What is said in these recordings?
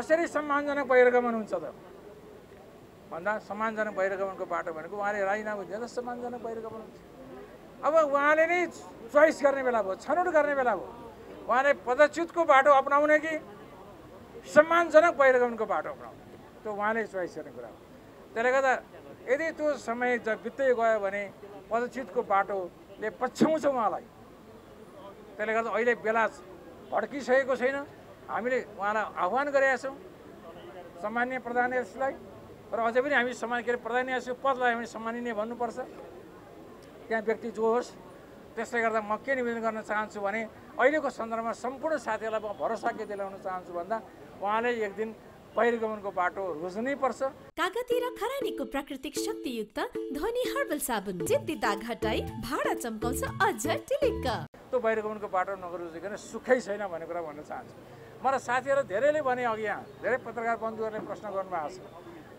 कसरी सम्मानजनक बहिर्गमन हुन्छ त? भन्दा सम्मानजनक बहिर्गमनको बाटो भनेको उहाँले राजीनामा दिँदा सम्मानजनक बहिर्गमन हुन्छ। अब उहाँले नै चोइस गर्ने बेला भयो छनौट गर्ने बेला भयो। उहाँले पदच्युतको बाटो अप्नाउने कि सम्मानजनक बहिर्गमनको बाटो अप्नाउने? त्यो उहाँले चोइस गर्ने कुरा हो। त्यसले गर्दा यदि त्यो समय ज बित्दै गयो भने पदच्युतको बाटोले पछ्याउँछ उहाँलाई। त्यसले गर्दा अहिले बेला भड्किसकेको छैन। हामीले उहाँलाई आह्वान गरेका छौँ। सामान्य प्रधान न्यायाधीशलाई र अझै पनि हामी सम्मान के अरे प्रधान न्यायाधीशको पदलाई हामी सम्माननीय भन्नुपर्छ। त्यहाँ व्यक्ति जो होस् त्यसले गर्दा म के निवेदन गर्न चाहन्छु भने अहिलेको सन्दर्भमा सम्पूर्ण साथीहरूलाई म भरोसा के दिलाउन चाहन्छु भन्दा उहाँले एक दिन बहिर्गमनको बाटो रोज्नै पर्छ। कागती र खरानीको प्राकृतिक शक्तियुक्त ध्वनि हर्बल साबुन जिद्दी दाग हटाई भाडा चम्काउँछ अझ टिलिक्क। त्यो बहिर्गमनको बाटो नगरिकन सुखै छैन भन्ने कुरा भन्न चाहन्छु। मलाई साथीहरू धेरैले भने अघि यहाँ धेरै पत्रकार बन्धुहरूले प्रश्न गर्नुभएको छ।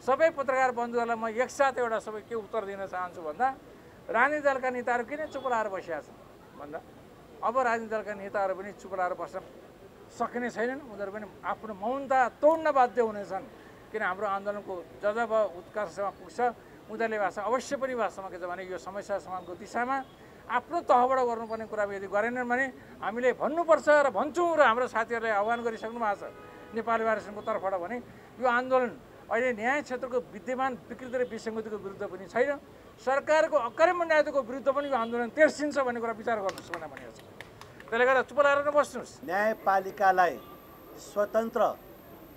सबै पत्रकार बन्धुहरूलाई म एकसाथ एउटा सबै के उत्तर दिन चाहन्छु भन्दा राजनीति दलका नेताहरू किन चुप लाएर बसिया छन् भन्दा अब राजनीति दलका नेताहरू पनि चुप लाएर बस्न सक्ने छैनन् उनीहरू पनि आफ्नो मौनता तोड्न बाध्य हुनेछन्। किन हाम्रो आन्दोलनको जब उत्कर्षमा पुग्छ उनीहरूले भाषा अवश्य पनि भाषामा के छ भने यो समस्या समाधानको दिशामा आफ्नो तहबाट गर्नुपर्ने कुरा यदि गरेनन् भने हामीले भन्नुपर्छ र भन्छौँ र हाम्रो साथीहरूले आह्वान गरिसक्नु भएको छ। नेपाली वारसनको तर्फबाट भने यो आन्दोलन अहिले न्याय क्षेत्रको विद्यमान विकृति र विसङ्गतिको विरुद्ध पनि छैन। सरकारको अकर्मण्यताको विरुद्ध पनि यो आन्दोलन तेर्सिन्छ भन्ने कुरा विचार गर्नुहोस् भनेर भनेको छ। त्यसले गर्दा चुप लागेर नबस्नुहोस् न्यायपालिकालाई स्वतन्त्र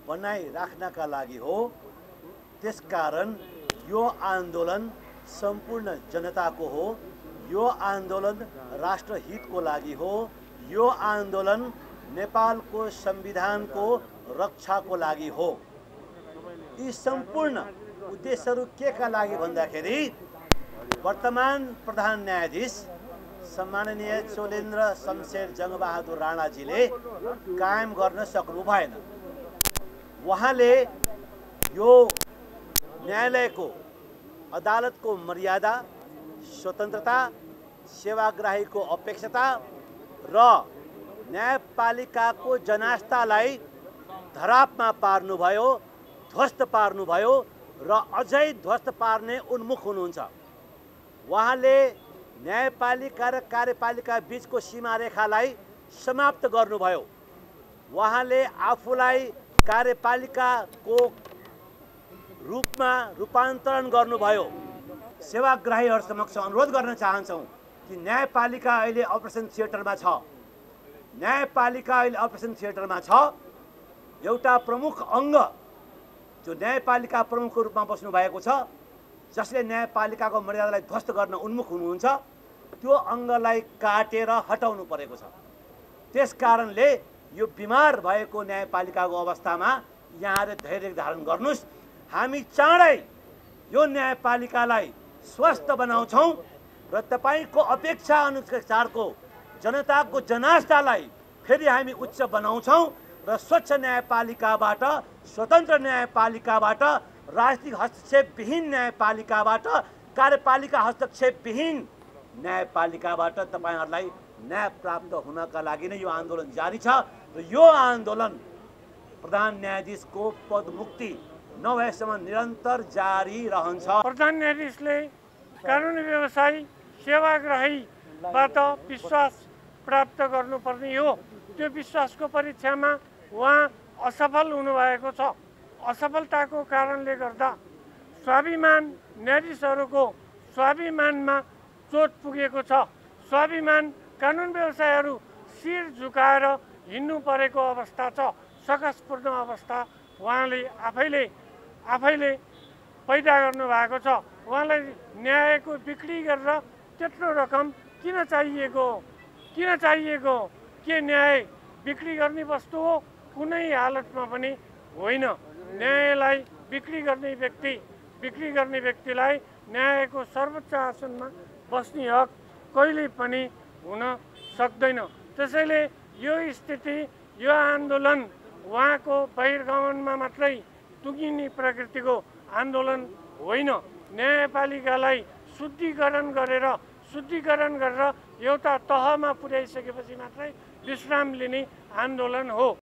बनाइराख्नका लागि हो। त्यसकारण यो आन्दोलन सम्पूर्ण जनताको हो। यो आन्दोलन राष्ट्रहितको लागि हो। यो आन्दोलन नेपालको संविधानको रक्षाको लागि हो। यी सम्पूर्ण उद्देश्यहरू के का लागि भन्दाखेरि वर्तमान प्रधान न्यायाधीश सम्माननीय चोलेन्द्र शमशेर जङ्गबहादुर राणाजीले कायम गर्न सक्नु भएन। उहाँले यो न्यायालयको अदालतको मर्यादा स्वतन्त्रता सेवाग्राहीको अपेक्षता र न्यायपालिकाको जनास्थालाई धरापमा पार्नुभयो ध्वस्त पार्नुभयो र अझै ध्वस्त पार्ने उन्मुख हुनुहुन्छ। उहाँले न्यायपालिका र कार्यपालिका बिचको सीमारेखालाई समाप्त गर्नुभयो। उहाँले आफूलाई कार्यपालिकाको रूपमा रूपान्तरण गर्नुभयो। सेवाग्राहीहरू समक्ष अनुरोध गर्न चाहन्छौँ कि न्यायपालिका अहिले अपरेसन थिएटरमा छ। न्यायपालिका अहिले अपरेसन थिएटरमा छ। एउटा प्रमुख अङ्ग जो न्यायपालिका प्रमुखको रूपमा बस्नु भएको छ जसले न्यायपालिकाको मर्यादालाई ध्वस्त गर्न उन्मुख हुनुहुन्छ त्यो अङ्गलाई काटेर हटाउनु परेको छ। त्यस कारणले यो बिमार भएको न्यायपालिकाको अवस्थामा यहाँले धैर्य धारण गर्नुहोस्। हामी चाँडै यो न्यायपालिकालाई स्वस्थ बनाउँछौँ र तपाईँको अपेक्षा अनुसारको जनताको जनास्थालाई फेरि हामी उच्च बनाउँछौँ र स्वच्छ न्यायपालिकाबाट स्वतन्त्र न्यायपालिकाबाट राजनीतिक हस्तक्षेपविहीन न्यायपालिकाबाट कार्यपालिका हस्तक्षेपविहीन न्यायपालिकाबाट तपाईँहरूलाई न्याय प्राप्त हुनका लागि नै यो आन्दोलन जारी छ र यो आन्दोलन प्रधान न्यायाधीशको पदमुक्ति नभएसम्म निरन्तर जारी रहन्छ। प्रधान न्यायाधीशले कानुनी व्यवसायी सेवाग्राहीबाट विश्वास प्राप्त गर्नुपर्ने हो। त्यो विश्वासको परीक्षामा उहाँ असफल हुनुभएको छ। असफलताको कारणले गर्दा स्वाभिमान न्यायाधीशहरूको स्वाभिमानमा चोट पुगेको छ। स्वाभिमान कानुन व्यवसायहरू शिर झुकाएर हिँड्नु परेको अवस्था छ। सकसपूर्ण अवस्था उहाँले आफैले आफैले पैदा गर्नुभएको छ। उहाँलाई न्यायको बिक्री गरेर त्यत्रो रकम किन चाहिएको? किन चाहिएको? के न्याय बिक्री गर्ने वस्तु हो? कुनै हालतमा पनि होइन। न्यायलाई बिक्री गर्ने व्यक्ति बिक्री गर्ने व्यक्तिलाई न्यायको सर्वोच्च आसनमा बस्ने हक कहिले पनि हुन सक्दैन। त्यसैले यो स्थिति यो आन्दोलन उहाँको बहिर्गमनमा मात्रै टुङ्गिने प्रकृतिको आन्दोलन होइन। न्यायपालिकालाई शुद्धिकरण गरेर शुद्धिकरण गरेर एउटा तहमा पुर्याइसकेपछि मात्रै विश्राम लिने आन्दोलन हो।